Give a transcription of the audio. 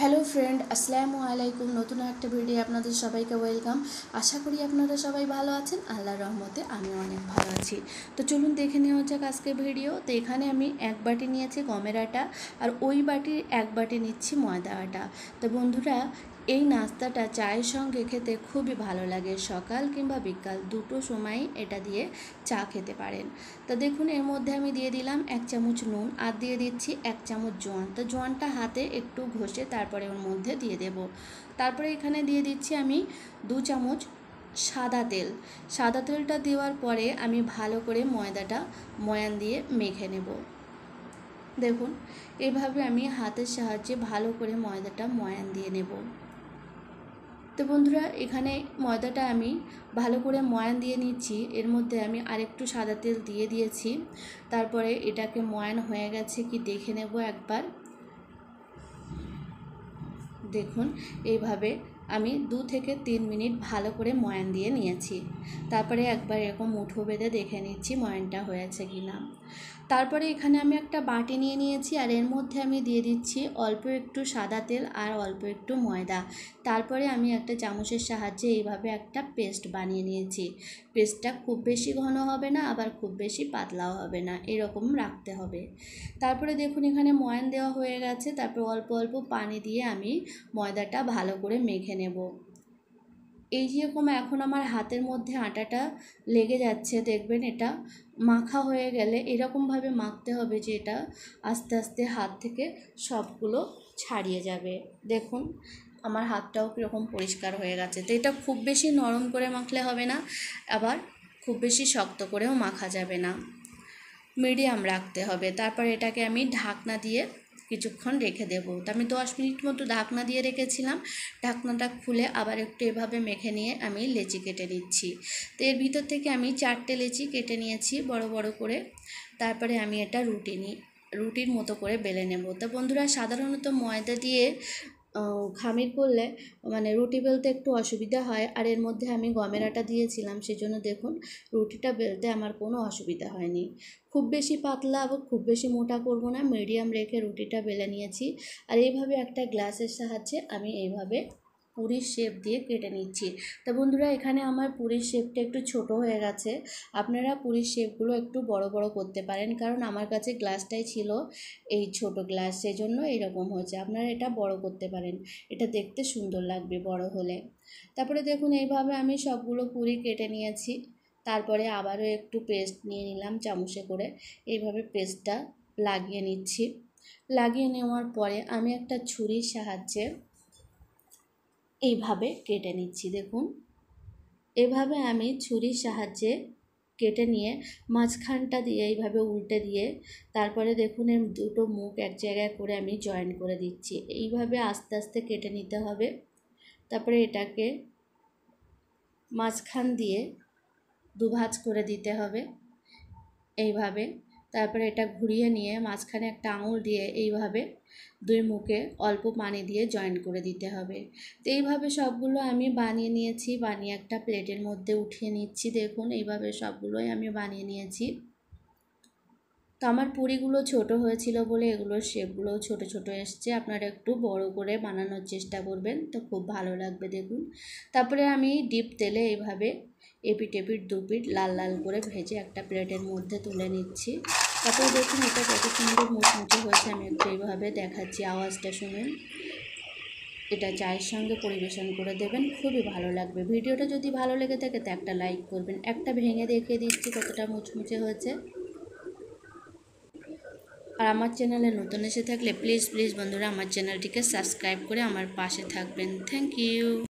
Hello friend আসসালামু আলাইকুম নতুন একটা ভিডিও আপনাদের সবাইকে ওয়েলকাম আশা করি আপনারা সবাই ভালো আছেন। আল্লাহর রহমতে আমি অনেক ভালো আছি। তো চলুন দেখে নেওয়া যাক আজকে ভিডিও তো এখানে আমি এক বাটি নিয়েছি গমের আটা আর ওই বাটির এক বাটি নিচ্ছি ময়দা আটা। তো বন্ধুরা এই নাস্তাটা চায়ের সঙ্গে খেতে খুবই ভালো লাগে। সকাল কিংবা বিকাল দুটো সময় এটা দিয়ে চা খেতে পারেন। তো দেখুন, এর মধ্যে আমি দিয়ে দিলাম এক চামচ নুন আর দিয়ে দিচ্ছি এক চামচ জোয়ান। তো জোয়ানটা হাতে একটু ঘষে তারপরে ওর মধ্যে দিয়ে দেব। তারপরে এখানে দিয়ে দিচ্ছি আমি দু চামচ সাদা তেল। সাদা তেলটা দেওয়ার পরে আমি ভালো করে ময়দাটা ময়ান দিয়ে মেখে নেব। দেখুন, এভাবে আমি হাতের সাহায্যে ভালো করে ময়দাটা ময়ান দিয়ে নেব। তো বন্ধুরা, এখানে ময়দাটা আমি ভালো করে ময়ান দিয়ে নিচ্ছি। এর মধ্যে আমি আরেকটু সাদা তেল দিয়ে দিয়েছি। তারপরে এটাকে ময়ান হয়ে গেছে কি দেখে নেব একবার। দেখুন, এইভাবে আমি দু থেকে তিন মিনিট ভালো করে ময়ান দিয়ে নিয়েছি। তারপরে একবার এরকম মুঠো বেঁধে দেখে নিচ্ছি ময়ানটা হয়েছে কি না। তারপরে এখানে আমি একটা বাটি নিয়ে নিয়েছি আর এর মধ্যে আমি দিয়ে দিচ্ছি অল্প একটু সাদা তেল আর অল্প একটু ময়দা। তারপরে আমি একটা চামচের সাহায্যে এইভাবে একটা পেস্ট বানিয়ে নিয়েছি। পেস্টটা খুব বেশি ঘন হবে না, আবার খুব বেশি পাতলাও হবে না, এরকম রাখতে হবে। তারপরে দেখুন এখানে ময়ান দেওয়া হয়ে গেছে, তারপর অল্প অল্প পানি দিয়ে আমি ময়দাটা ভালো করে মেখে নেব। এই যেরকম এখন আমার হাতের মধ্যে আটাটা লেগে যাচ্ছে, দেখবেন এটা মাখা হয়ে গেলে এরকমভাবে মাখতে হবে যে এটা আস্তে আস্তে হাত থেকে সবগুলো ছাড়িয়ে যাবে। দেখুন, আমার হাতটাও কীরকম পরিষ্কার হয়ে গেছে। তো এটা খুব বেশি নরম করে মাখলে হবে না, আবার খুব বেশি শক্ত করেও মাখা যাবে না। মিডিয়াম রাখতে হবে। তারপর এটাকে আমি ঢাকনা দিয়ে কিছুক্ষণ রেখে দেব। তো আমি দশ মিনিট মতো ঢাকনা দিয়ে রেখেছিলাম। ঢাকনাটা খুলে আবার একটু এভাবে মেখে নিয়ে আমি লেচি কেটে নিচ্ছি। তো এর ভিতর থেকে আমি চারটে লেচি কেটে নিয়েছি বড় বড় করে। তারপরে আমি এটা রুটি নিই রুটির মতো করে বেলে নেব। তো বন্ধুরা, সাধারণত ময়দা দিয়ে খামির করলে মানে রুটি বেলতে একটু অসুবিধা হয়, আর এর মধ্যে আমি গমের আটা দিয়েছিলাম, সেজন্য দেখুন, রুটিটা বেলতে আমার কোনো অসুবিধা হয়নি। খুব বেশি পাতলা আবার খুব বেশি মোটা করব না, মিডিয়াম রেখে রুটিটা বেলে নিয়েছি, আর এইভাবে একটা গ্লাসের সাহায্যে আমি এইভাবে পুরীর শেপ দিয়ে কেটে নিচ্ছি। তা বন্ধুরা, এখানে আমার পুরীর শেপটা একটু ছোট হয়ে গেছে। আপনারা পুরীর শেপগুলো একটু বড় বড় করতে পারেন, কারণ আমার কাছে গ্লাসটাই ছিল এই ছোট গ্লাস সেজন্য এরকম হয়েছে। আপনারা এটা বড় করতে পারেন। এটা দেখতে সুন্দর লাগবে বড় হলে। তারপরে দেখুন, এইভাবে আমি সবগুলো পুরি কেটে নিয়েছি। তারপরে আবারও একটু পেস্ট নিয়ে নিলাম চামচে করে। এইভাবে পেস্টটা লাগিয়ে নিচ্ছি। লাগিয়ে নেওয়ার পরে আমি একটা ছুরির সাহায্যে এইভাবে কেটে নিচ্ছি, দেখুন। এভাবে আমি ছুরির সাহায্যে কেটে নিয়ে মাঝখানটা দিয়ে এইভাবে উল্টে দিয়ে তারপরে দেখুন এর দুটো মুখ এক জায়গায় করে আমি জয়েন করে দিচ্ছি। এইভাবে আস্তে আস্তে কেটে নিতে হবে। তারপরে এটাকে মাঝখান দিয়ে দুভাজ করে দিতে হবে। এইভাবে তারপরে এটা ঘুরিয়ে নিয়ে মাঝখানে একটা আঙুল দিয়ে এইভাবে দুই মুখে অল্প পানি দিয়ে জয়েন করে দিতে হবে। তো এইভাবে সবগুলো আমি বানিয়ে নিয়েছি, বানিয়ে একটা প্লেটের মধ্যে উঠিয়ে নিচ্ছি। দেখুন, এইভাবে সবগুলোই আমি বানিয়ে নিয়েছি। তো আমার পুরিগুলো ছোট হয়েছিল বলে এগুলোর শেপগুলোও ছোট ছোট এসছে। আপনারা একটু বড় করে বানানোর চেষ্টা করবেন। তো খুব ভালো লাগবে দেখুন। তারপরে আমি ডিপ তেলে এইভাবে এপিট এপিট দুপিট লাল লাল করে ভেজে একটা প্লেটের মধ্যে তুলে নিচ্ছি। তারপরে দেখুন, এটা কত সুন্দর মুচমুচে হয়েছে। আমি একটু এইভাবে দেখাচ্ছি আওয়াজটা শুনুন। এটা চায়ের সঙ্গে পরিবেশন করে দেবেন। খুবই ভালো লাগবে। ভিডিওটা যদি ভালো লেগে থাকে, তো একটা লাইক করবেন। একটা ভেঙে দেখিয়ে দিচ্ছি কতটা মুচমুচে হয়েছে। আর আমার চ্যানেলে নতুন এসে থাকলে প্লিজ প্লিজ বন্ধুরা আমার চ্যানেলটিকে সাবস্ক্রাইব করে আমার পাশে থাকবেন। Thank you